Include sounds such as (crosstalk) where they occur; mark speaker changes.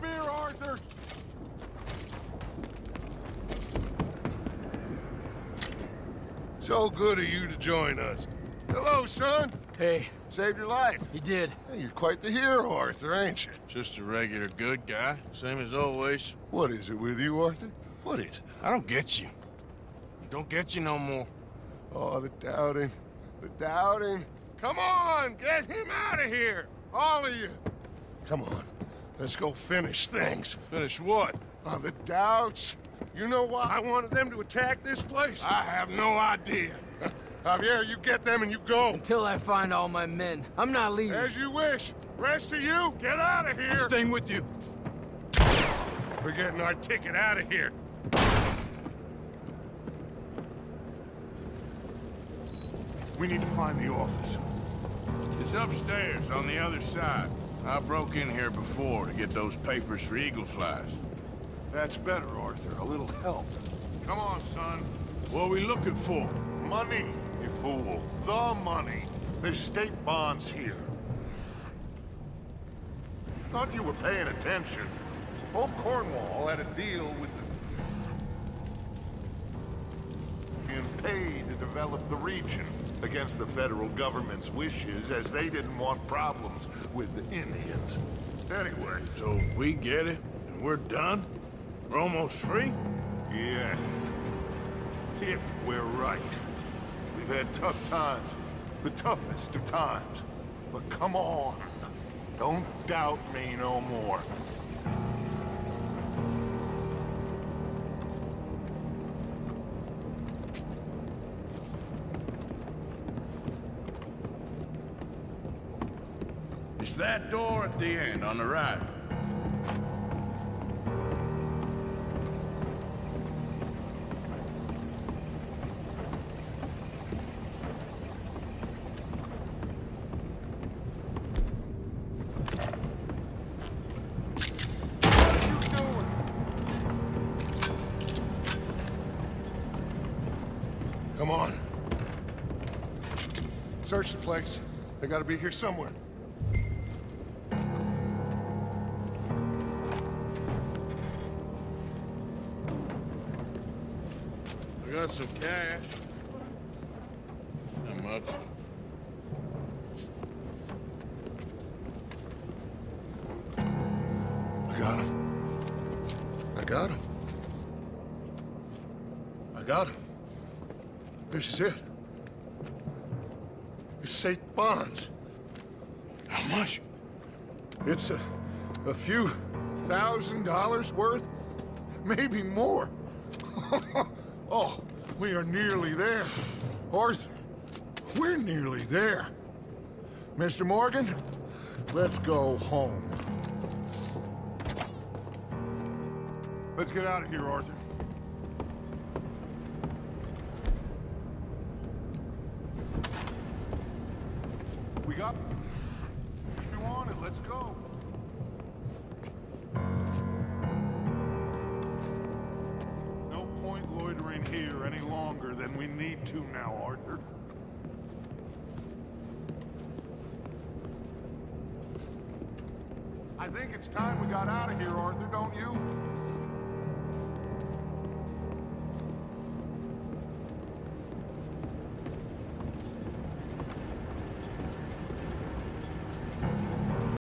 Speaker 1: Come here, Arthur! So good of you to join us. Hello, son.
Speaker 2: Hey,
Speaker 1: Saved your life.
Speaker 2: you did.
Speaker 1: Hey, you're quite the hero, Arthur, ain't you?
Speaker 3: Just a regular good guy, same as always.
Speaker 1: What is it with you, Arthur? What is it?
Speaker 3: I don't get you. Don't get you no more.
Speaker 1: Oh, the doubting. The doubting. Come on, get him out of here. All of you. Come on. Let's go finish things.
Speaker 3: Finish what?
Speaker 1: Oh, the doubts. You know why I wanted them to attack this place?
Speaker 3: I have no idea. (laughs)
Speaker 1: Javier, you get them and you go.
Speaker 2: Until I find all my men. I'm not leaving.
Speaker 1: As you wish. Rest of you, get out of here.
Speaker 3: I'm Staying with you.
Speaker 1: We're getting our ticket out of here. We need to find the office.
Speaker 3: It's upstairs on the other side. I broke in here before to get those papers for Eagle Flies.
Speaker 1: That's better, Arthur. A little help. Come on, son.
Speaker 3: What are we looking for?
Speaker 1: Money, you fool. The money. There's state bonds here. Thought you were paying attention. Old Cornwall had a deal with the... being paid to develop the region against the federal government's wishes as they didn't want problems with the Indians. Anyway,
Speaker 3: So we get it, and we're done? We're almost free?
Speaker 1: yes. If we're right. We've had tough times. The toughest of times. But come on. Don't doubt me no more.
Speaker 3: It's that door at the end, on the right.
Speaker 1: Come on. Search the place. They gotta be here somewhere.
Speaker 3: I got some cash. Not much.
Speaker 1: I got him. I got him. I got him. This is it. It's state bonds.
Speaker 3: How much?
Speaker 1: It's a, a few thousand dollars worth, maybe more. (laughs) oh, we are nearly there. Arthur, we're nearly there. Mr. Morgan, let's go home. Let's get out of here, Arthur. We got... You on it, let's go. Here any longer than we need to now, Arthur. I think it's time we got out of here, Arthur, don't you?